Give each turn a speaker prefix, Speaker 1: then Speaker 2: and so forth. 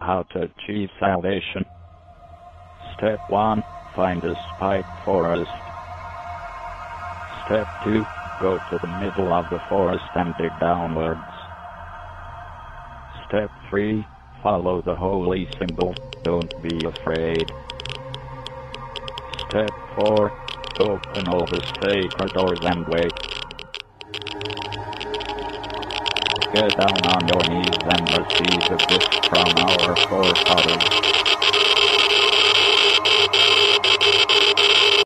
Speaker 1: How to achieve salvation. Step 1. Find a spike forest. Step 2. Go to the middle of the forest and dig downwards. Step 3. Follow the holy symbol. Don't be afraid. Step 4. Open all the sacred doors and wait. Get down on your knees and receive a gift from our forefathers.